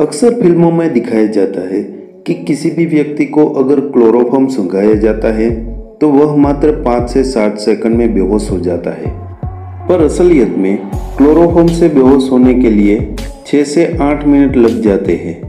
अक्सर फ़िल्मों में दिखाया जाता है कि किसी भी व्यक्ति को अगर क्लोरोफॉर्म सुंघाया जाता है तो वह मात्र पाँच से साठ सेकंड में बेहोश हो जाता है। पर असलियत में, क्लोरोफॉर्म से बेहोश होने के लिए छः से आठ मिनट लग जाते हैं।